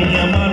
Yeah.